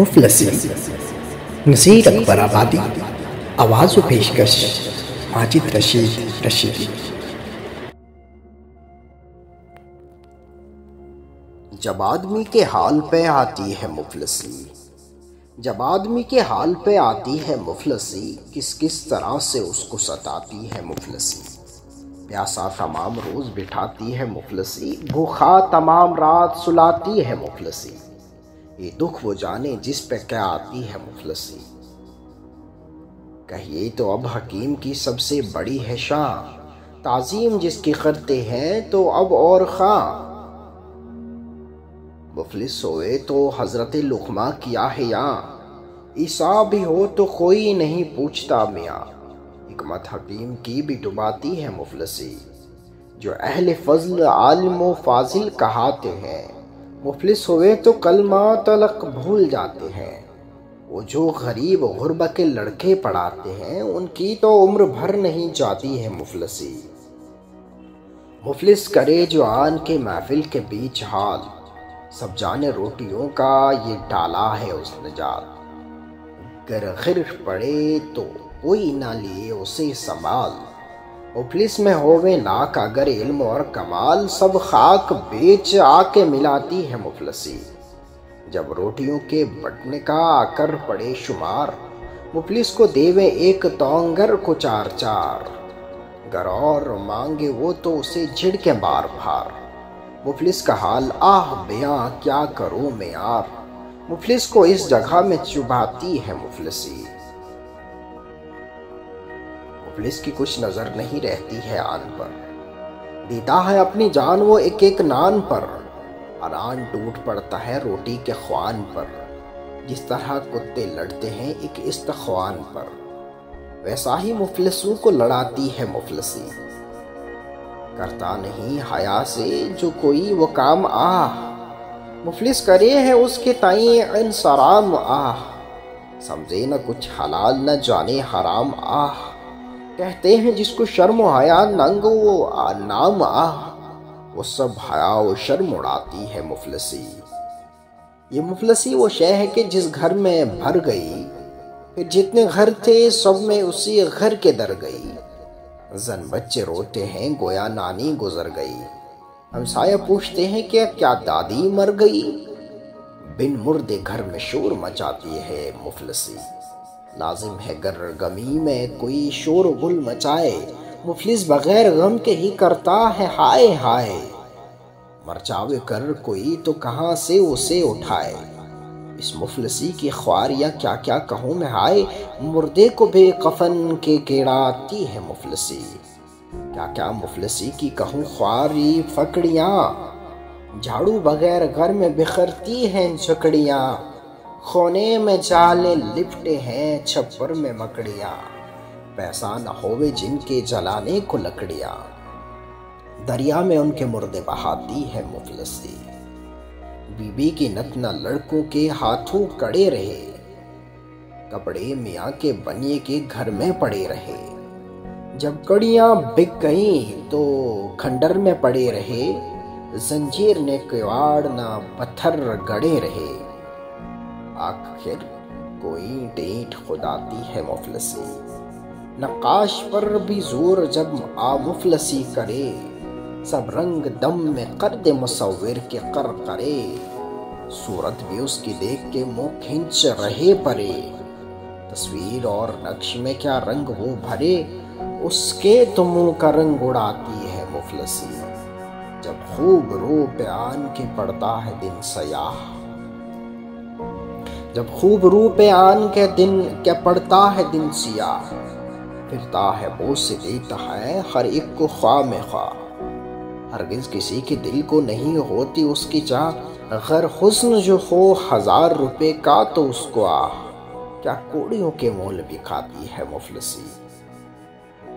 मुफलसी नसीर अकबर आबादी, आवाज़ व पेशकश, माजिद रशीद रशीदी। जब आदमी के हाल पे आती है मुफलसी जब आदमी के हाल पे आती है मुफलसी किस किस तरह से उसको सताती है मुफलसी प्यासा तमाम रोज बिठाती है मुफलसी भूखा तमाम रात सुलाती है मुफलसी ये दुख वो जाने जिस पे क्या आती है मुफलसी कहिए तो अब हकीम की सबसे बड़ी है शान। ताजीम जिसकी करते हैं तो अब और खां। मुफलिस सोए तो हज़रत लुकमा किया है यहाँ ईसा भी हो तो कोई नहीं पूछता मियाँ। हमत हकीम की भी डुबाती है मुफलसी। जो अहल फजल आलम फाजिल कहाते हैं। मुफलिस हुए तो कलमा तलक भूल जाते हैं। वो जो गरीब गुरबा के लड़के पढ़ाते हैं, उनकी तो उम्र भर नहीं जाती है मुफलसी। मुफलिस करे जो आन के महफिल के बीच हाल। सब जाने रोटियों का ये डाला है उस नजात। गर पड़े तो कोई ना लिए उसे संभाल। मुफलिस में होवे लाख अगर इल्म और कमाल सब खाक बेच आके मिलाती है मुफलसी। जब रोटियों के बटने का आकर पड़े शुमार, मुफलिस को देवे एक तोंगर को चार। चार गर और मांगे वो तो उसे झिड़के बार भार। मुफलिस का हाल, आह, बया क्या करूँ मैं यार। मुफलिस को इस जगह में चुभाती है मुफलसी। पुलिस की कुछ नज़र नहीं रहती है आन पर। देता है अपनी जान वो एक एक नान पर। अरान टूट पड़ता है रोटी के ख्वान पर। जिस तरह कुत्ते लड़ते हैं एक इस्तख्वान पर। वैसा ही मुफलसों को लड़ाती है मुफलसी। करता नहीं हया से जो कोई वो काम आह। मुफलिस करे है उसके ताई सराम आह। समझे न कुछ हलाल न जाने हराम आह। कहते हैं, जिसको शर्म हया नंग वो नाम आ, वो सब हया वो शर्म उड़ाती है मुफलसी। ये मुफलसी वो शह है कि जिस घर में भर गई, फिर जितने घर थे, सब में उसी घर के दर गई। जन बच्चे रोते हैं, गोया नानी गुजर गई। हम हमसाया पूछते हैं कि क्या दादी मर गई? बिन मुर्दे घर में शोर मचाती है मुफलसी। लाजिम है गर गमी में कोई शोर गुल मचाए, मुफलिस बगैर गम के ही करता है हाय हाय। मरचावे कर कोई तो कहाँ से उसे उठाए? इस मुफलसी की ख्वार या क्या क्या कहूँ मैं हाय? मुर्दे को बेकफन के केड़ाती है मुफलसी। क्या क्या मुफलसी की कहूँ ख्वारी फकड़ियाँ? झाड़ू बगैर घर में बिखरती हैं झकड़ियाँ। खोने में जाले लिपटे हैं, छप्पर में मकड़िया। पैसा न होवे जिनके जलाने को लकड़िया। दरिया में उनके मुर्दे बहाती है मुफलसी। बीबी की नतना लड़कों के हाथों कड़े रहे। कपड़े मियाँ के बनिए के घर में पड़े रहे। जब कड़ियाँ बिक गई तो खंडर में पड़े रहे। जंजीर ने किवाड़ ना पत्थर गड़े रहे। आखिर कोई डेट खुदाती है मुफलसी। नकाश पर भी ज़ोर जब आ मुफलसी करे, सब रंग दम में कर दे मुसविर के कर करे। सूरत भी उसकी देख के मुँह खींच रहे परे। तस्वीर और नक्श में क्या रंग वो भरे, उसके तो मुँह का रंग उड़ाती है मुफलसी। जब खूब रो बयान के पड़ता है दिन सयाह जब खूब रूप आन के दिन क्या पड़ता है दिन सिया, फिरता है बोझ से देता है हर एक को ख्वा में ख्वा हरगिज किसी के दिल को नहीं होती उसकी चाह, अगर हुस्न जो हो हज़ार रुपए का तो उसको आ क्या कोड़ियों के मोल भी खाती है मुफलसी।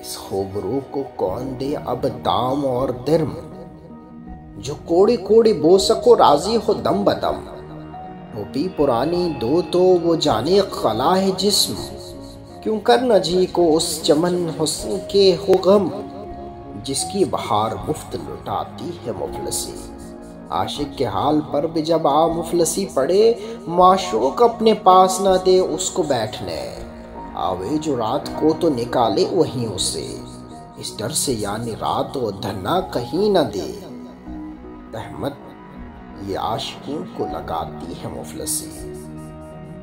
इस खूबरू को कौन दे अब दाम और दिरम? जो कोड़ी कोड़ी बो सको राज़ी हो दम बदम। टोपी पुरानी दो तो वो जाने खला है जिस्म। क्यों कर न जी को उस चमन हुस्न के हो गम जिसकी बहार मुफ़्त लुटाती है मुफलसी। आशिक के हाल पर भी जब आ मुफलसी पड़े, माशोक अपने पास ना दे उसको बैठने। आवे जो रात को तो निकाले वहीं उसे। इस डर से यानी रात वो धरना कहीं ना दे। तहमत ये आशिकों को लगाती है मुफलसी।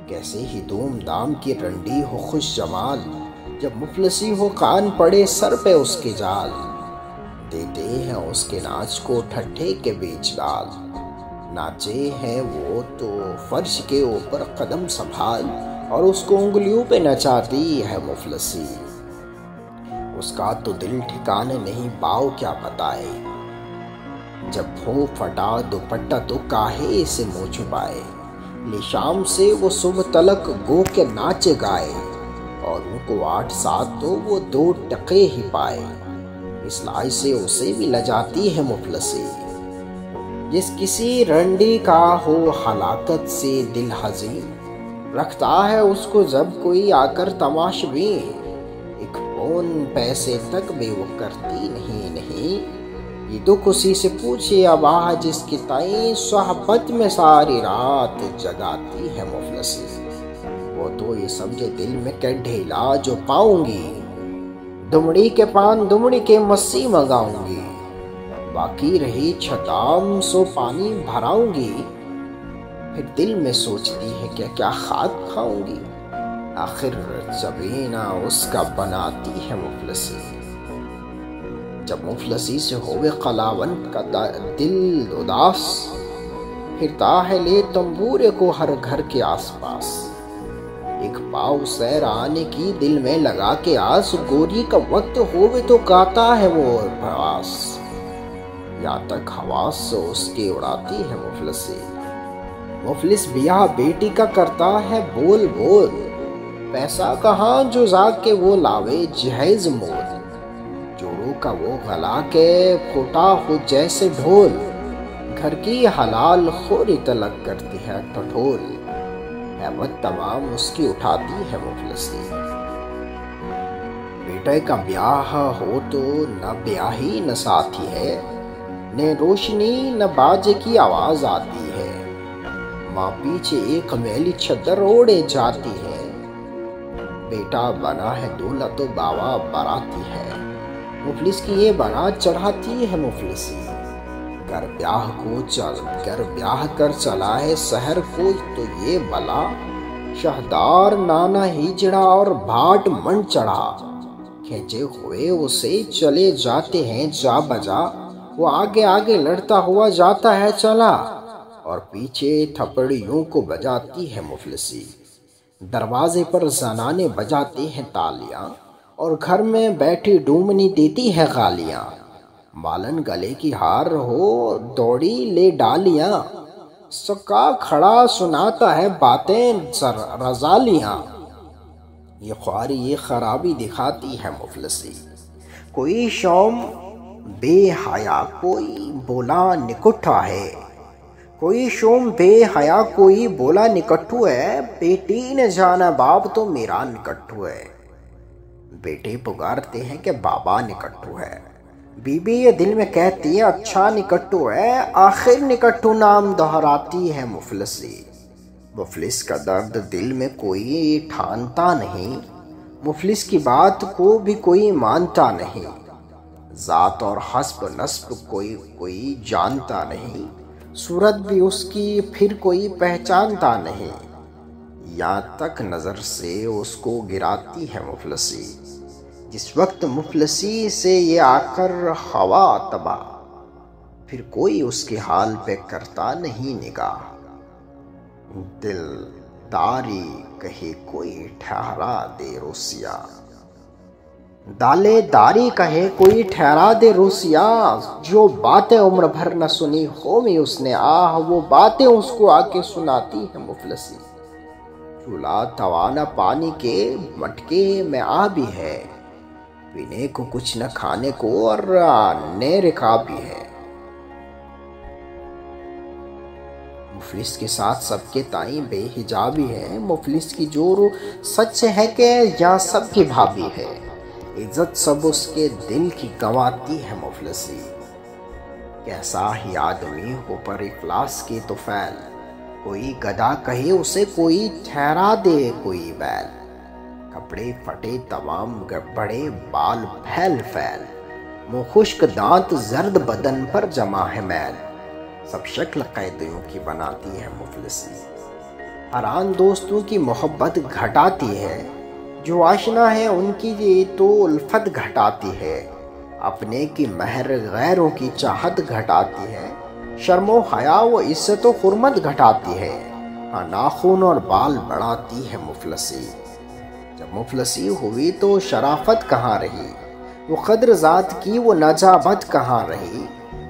कैसे ही धूम दाम की रंडी हो खुश जमाल, जब मुफलसी हो कान पड़े सर पे उसके जाल। देते हैं उसके नाच को ठट्ठे के बीच डाल नाचे हैं वो तो फर्श के ऊपर कदम संभाल और उसको उंगलियों पे नचाती है मुफलसी। उसका तो दिल ठिकाने नहीं पाओ क्या बताए। जब हो फटा, दुपट्टा तो काहे से मुँह छुपाए ले शाम से वो सुबह तलक गो के नाचे गाए, और उनको आठ सात तो वो दो टके ही पाए। इस लाई से उसे भी लजाती है मुफलसी। जिस किसी रंडी का हो हलाकत से दिल हजी रखता है उसको जब कोई आकर तमाश भी एक पैसे तक भी वो करती नहीं नहीं। दुख उसी से पूछे, अब आ जिसकी ताई सोहबत में सारी रात जगाती है मुफलसी। वो तो ये समझे दिल में क्या ढेला जो पाऊँगी। दुमड़ी के पान दुमड़ी के मस्सी मंगाऊँगी। बाकी रही छताम सो पानी भराऊँगी। फिर दिल में सोचती है क्या क्या खाद खाऊँगी। आखिर जबीना उसका बनाती है मुफलसी। जब मुफलसी से होवे कलावन का दिल उदास फिरता है ले तंबूरे को हर घर के आसपास। एक पाव सैर आने की दिल में लगा के आस, गोरी का वक्त होवे तो गाता है वो और प्रवास। या तक हवास से उसकी उड़ाती है मुफलसी। मुफलिस बिया बेटी का करता है बोल बोल, पैसा कहाँ जो जाके वो लावे जहेज मोल। का वो गला के फूटा हो जैसे ढोल। घर की हलाल खोरी तलक करती है टठोल अहमद तमाम उसकी उठाती है मुफलसी बेटे का ब्याह हो तो न ब्याही न साथी है, न रोशनी न बाजे की आवाज़ आती है। माँ पीछे एक मैली छतर ओढ़े जाती है। बेटा बना है दूल्हा तो बाबा बराती है। मुफलिस की ये बना चढ़ाती है मुफलिसी। कर ब्याह को चल कर ब्याह कर चला है शहर को तो ये बला शहदार नाना हिजड़ा और भाट मन चढ़ा। खेचे हुए उसे चले जाते हैं, जा बजा। वो आगे आगे लड़ता हुआ जाता है, चला। और पीछे थपड़ियों को बजाती है मुफलसी। दरवाजे पर जनाने बजाते हैं तालियाँ। और घर में बैठी डूमनी देती है गालियाँ। मालन गले की हार हो, दौड़ी ले डालिया। सका खड़ा सुनाता है बातें रजालियाँ। ये ख्वारी, ये खराबी दिखाती है मुफलसी। कोई शौम बेहया, कोई बोला निकुठा है। कोई शोम बेहया, कोई बोला निकट्ठू है। बेटी ने जाना, बाप तो मेरा निकट्ठू है। बेटे पुकारते हैं कि बाबा निकट्ठू है। बीबी ये दिल में कहती है अच्छा निकट्टू है, आखिर निकट्टू नाम दोहराती है मुफलसी मुफलिस का दर्द दिल में कोई ठानता नहीं। मुफलिस की बात को भी कोई मानता नहीं। ज़ात और हस्ब नस्ब कोई कोई जानता नहीं। सूरत भी उसकी फिर कोई पहचानता नहीं। यहाँ तक नज़र से उसको गिराती है मुफलसी। जिस वक्त मुफलसी से ये आकर हवा तबा, फिर कोई उसके हाल पे करता नहीं निगाह। दिल दारी कहे कोई ठहरा दे रोसिया। दाले दारी कहे कोई ठहरा दे रोसिया। जो बातें उम्र भर न सुनी हो में उसने, आह, वो बातें उसको आके सुनाती है मुफलसी। चूल्हा तवाना पानी के मटके में आ भी है। पीने को कुछ न खाने को और ने रिका भी है। मुफलिस के साथ सबके ताई बेहिजाबी है। मुफलिस की ज़ोर सच है कि यहाँ सबकी भाभी है। इज़्ज़त सब उसके दिल की गंवाती है मुफलसी। कैसा ही आदमी हो पर इफलास की तो फैल। कोई गदा कहे, उसे कोई ठहरा दे कोई बैल। कपड़े फटे तमाम बड़े बाल फैल फैल। मुँह खुश्क दांत जर्द बदन पर जमा है मैल। सब शक्ल कैदियों की बनाती है मुफलसी। हरान दोस्तों की मोहब्बत घटाती है। जो आशना है, उनकी ये तो उल्फत घटाती है। अपने की महर गैरों की चाहत घटाती है। शर्मो हया व इज़्ज़त हुरमत घटाती है। हाँ नाखून और बाल बढ़ाती है मुफलसी। जब मुफलसी हुई तो शराफत कहाँ रही? वो कद्र ज़ात की वो नजाबत कहाँ रही?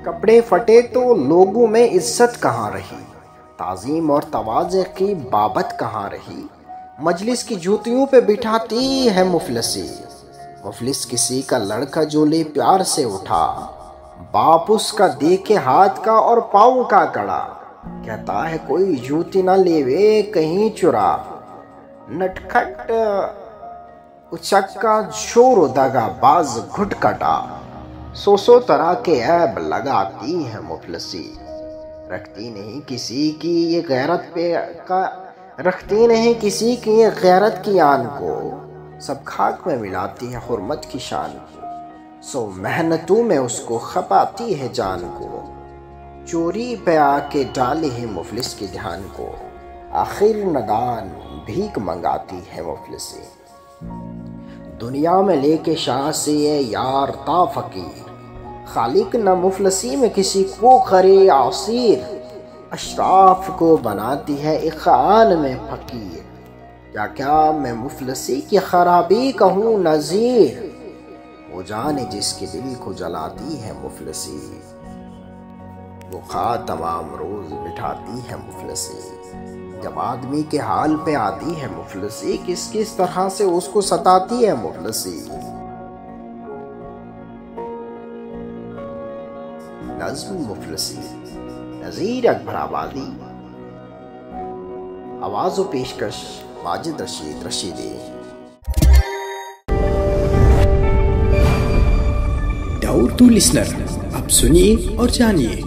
कपड़े फटे तो लोगों में इज़्ज़त कहाँ रही? ताज़ीम और तवाज़ की बाबत कहाँ रही? मजलिस की जूतियों पे बिठाती है मुफलसी। मुफलिस किसी का लड़का जो ले प्यार से उठा। बाप उसका देखे हाथ का और पाँव का कड़ा कहता है, कोई जूती ना लेवे, कहीं चुरा। नटखट उचक्का शोर दगा, बाज घुट कटा सो सो तरह के ऐब लगाती है मुफलसी। रखती नहीं किसी की ये गैरत पे का, रखती नहीं किसी की ये गैरत की आन को। सब खाक में मिलाती है हुरमत की शान को। सो मेहनतों में उसको खपाती है जान को। चोरी पे आके डाले है मुफलिस के ध्यान को। आखिर नदान भीख मंगाती है मुफलिस। से दुनिया में लेके शाह से ये यार ता फकीर। खालिक न मुफलसी में किसी को करे आसिर। अशराफ को बनाती है इखान में फ़कीर। क्या क्या मैं मुफलसी की खराबी कहूँ नज़ीर? वो जाने जिसके दिल को जलाती है मुफलसी। वो खा तमाम रोज़ बिठाती है मुफलसी। जब आदमी के हाल पे आती है मुफलसी, किस किस तरह से उसको सताती है मुफलसी? नज्म मुफलसी, नज़ीर अकबर आबादी। आवाज़ पेशकश माजिद रशीद रशीदी। टू लिसनर आप सुनिए और जानिए